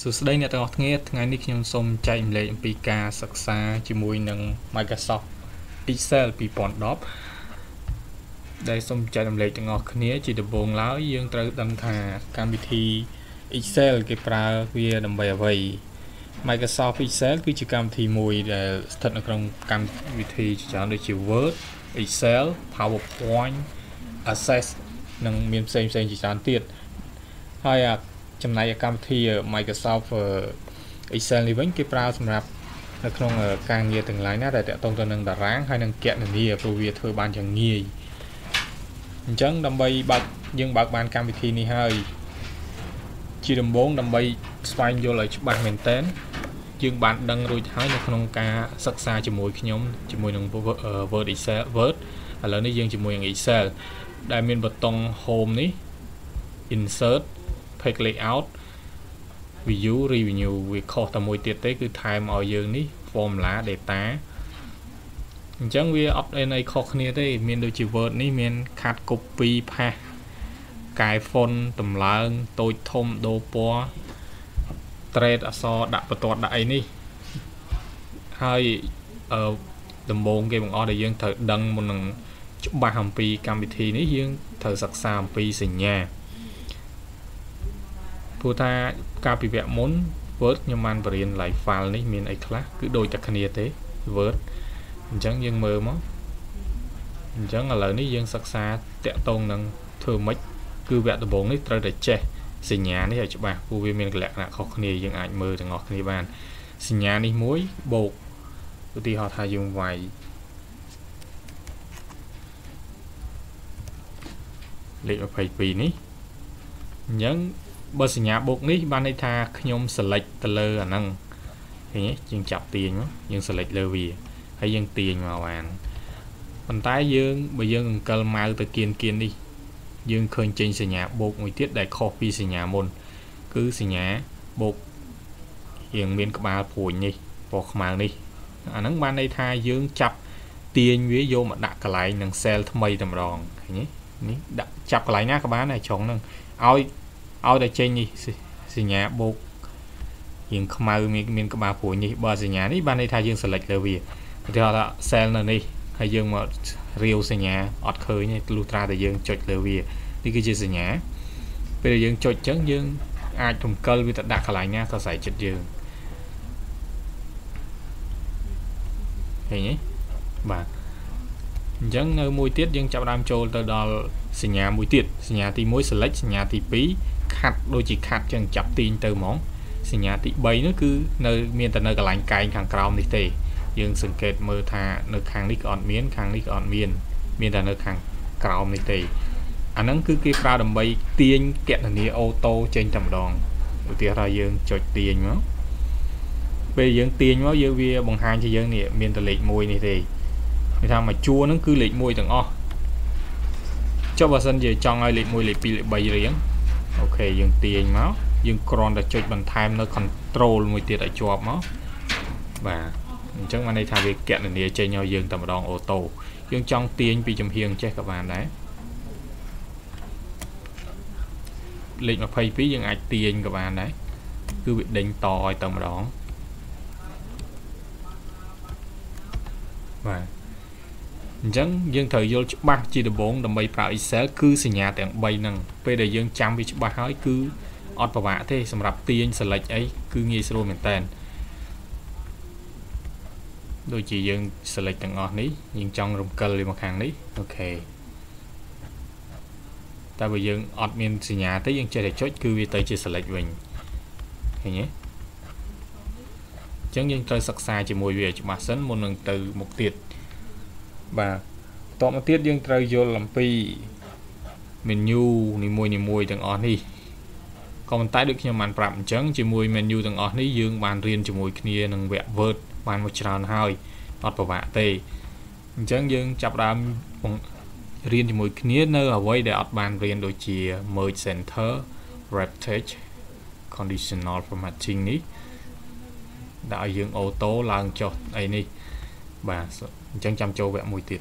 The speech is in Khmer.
សួស្តីអ្នកទាំងអស់គ្នាថ្ងៃនេះខ្ញុំសូមចែកម្លែកអំពីការសិក្សាជាមួយនឹង Microsoft Excel 2010ដែលសូមចែករំលែកទាំងអស់គ្នា ជាដំបូងឡើយយើងត្រូវដឹងថាកម្មវិធី Excel គេប្រើវាដើម្បីអ្វី Microsoft Excel គឺជាកម្មវិធីមួយដែលស្ថិតនៅក្នុងកម្មវិធីជាច្រើនដូចជា Word Excel PowerPoint Access និងមានផ្សេងផ្សេងជាច្រើនទៀតហើយអា ចំណែកកម្មវិធី Microsoft Excel នេះវិញគេប្រើសម្រាប់នៅក្នុងការងារទាំងឡាយណាដែលតាក់ទងទៅនឹងតារាងហើយនឹងគណនាព្រោះវាធ្វើបានយ៉ាងងាយអញ្ចឹងដើម្បីបើកយើងបើកបានកម្មវិធីនេះហើយជាដំបូងដើម្បីស្វែងយល់ឲ្យច្បាស់មែនតើយើងបានដឹងរួចហើយនៅក្នុងការសិក្សាជាមួយខ្ញុំជាមួយនឹង Word Excel Word ឥឡូវនេះយើងជាមួយនឹង Excel ដែលមានប៊ូតុង Home នេះ Insert page layout view revenue វាខុសតែមួយទៀតទេគឺថែមឲ្យយើងនេះ formula data អញ្ចឹងវាអត់អីណីខុសគ្នាទេមានដូចជា Word នេះមានខាត់ copy paste កែ font តម្លើងតូចធំដូរពណ៌ trade អក្សរដាក់បន្ទាត់ដាក់អីនេះហើយអឺដំបូងគេបង្អស់ដែលយើងត្រូវដឹងមុននឹងច្បាស់អំពីកម្មវិធីនេះយើងត្រូវសិក្សាអំពីសញ្ញា ព្រោះថាកាលពីវគ្គមុន Word ខ្ញុំបានបរៀន live file នេះមានអីខ្លះគឺដូចតែគ្នាទេ Word អញ្ចឹងយើងមើលមកអញ្ចឹងឥឡូវនេះយើងសិក្សាតាក់ទងនឹងធ្វើម៉េចគឺវគ្គដំបូងនេះត្រូវតែចេះសញ្ញានេះឲ្យច្បាស់ព្រោះវាមានលក្ខណៈខុសគ្នាយើងអាចមើលទាំងអស់គ្នាបានសញ្ញានេះមួយបូកឧទាហរណ៍ថាយើងវាយលេខ22នេះអញ្ចឹង បើសញ្ញាបូកនេះបានន័យថាខ្ញុំ select ទៅលើអាហ្នឹងឃើញទេយើងចាប់ទាញមកយើង select លើវាហើយយើងទាញមកបានប៉ុន្តែយើងបើយើងអង្កលម៉ៅទៅគៀនគៀននេះយើងឃើញចេញសញ្ញាបូកមួយទៀតដែលខុសពីសញ្ញាមុន គឺសញ្ញាបូកយើងមានក្បាលព្រួយនេះពណ៌ខ្មៅនេះអាហ្នឹងបានន័យថាយើងចាប់ទាញវាយកមកដាក់កន្លែងនឹង cell ថ្មីតែម្ដងឃើញទេនេះដាក់ចាប់កន្លែងណាក៏បានដែរចុងហ្នឹងឲ្យ ឲ្យតែចេញនេះសញ្ញាបូករៀងខ្មៅមានមានក្បាលព្រួយនេះបើសញ្ញានេះបានន័យថាយើង select លើវាឧទាហរណ៍ថា cell នៅនេះហើយយើងមករាវសញ្ញាអត់ឃើញទេលុះត្រាតែយើងចុចលើវានេះគឺជាសញ្ញាពេលយើងចុចចឹងយើងអាចរំកិលវាទៅដាក់កន្លែងណាក៏ស្រ័យចិត្តយើងឃើញទេបាទអញ្ចឹងនៅមួយទៀតយើងចាប់ដើមចូលទៅដល់សញ្ញាមួយទៀតសញ្ញាទី1 select សញ្ញាទី2 ខាត់ដូចជាខាត់ចឹងចាប់ទាញទៅហ្មងសញ្ញាទី3នោះគឺនៅមានតែនៅកន្លែងកែងខាងក្រោមនេះទេ យើងសង្កេតមើលថានៅខាងនេះក៏អត់មានខាងនេះក៏អត់មាន មានតែនៅខាងក្រោមនេះទេអាហ្នឹងគឺគេប្រើដើម្បីទាញកណនីអូតូចេញតែម្ដងឧទាហរណ៍យើងចុចទាញមកពេលយើងទាញមកយើងវាបង្ហាញជាយើងនេះមានតែលេខ1នេះទេគេថាមួយជួរហ្នឹងគឺលេខ1ទាំងអស់ចុះបើសិនជាចង់ឲ្យលេខ1លេខ2លេខ3រៀង អូខេយើងទាញមកយើងគ្រាន់តែចុចបន្ថែមនៅ control មួយទៀតឲ្យជាប់មកបាទអញ្ចឹងបានន័យថាវាកណនាចេញឲ្យយើងតែម្ដងអូតូយើងចង់ទាញពីចំហៀងចេះក៏បានដែរលេខ22យើងអាចទាញក៏បានដែរគឺវាដេញតឲ្យតែម្ដងបាទ អញ្ចឹងយើងត្រូវយល់ច្បាស់ជាដំបូងដើម្បីប្រើ Excel គឺសញ្ញាទាំង3ហ្នឹងពេលដែលយើងចាំវាច្បាស់ហើយគឺអត់ពិបាកទេសម្រាប់ទាញ select អីគឺងាយស្រួលមែនតើដូចជាយើង select ទាំងអស់នេះយើងចង់រំកិលវាមកខាងនេះអូខេតែបើយើងអត់មានសញ្ញាទេយើងចេះតែចុចគឺវាទៅជា select វិញឃើញទេអញ្ចឹងយើងត្រូវសិក្សាជាមួយវាច្បាស់សិនមុននឹងទៅមុខទៀត បាទតមកទៀតយើងត្រូវយល់អំពី menu នីមួយនីមួយទាំងអស់នេះក៏ប៉ុន្តែដូចខ្ញុំបានប្រាប់អញ្ចឹងជាមួយ menu ទាំងអស់នេះយើងបានរៀនជាមួយគ្នានឹងវគ្គ Word បានមកច្រើនហើយអត់ពិបាកទេអញ្ចឹងយើងចាប់ដើមរៀនជាមួយគ្នានៅអ្វីដែលអត់បានរៀនដូចជា merge center wrap text conditional formatting នេះដាក់ឲ្យយើងអូតូឡើងចុះអីនេះបាទ អញ្ចឹងចាំចូលវគ្គមួយទៀត